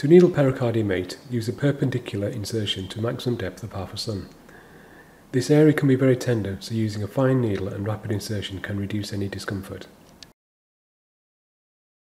To needle pericardium 8, use a perpendicular insertion to maximum depth of half a sun. This area can be very tender, so using a fine needle and rapid insertion can reduce any discomfort.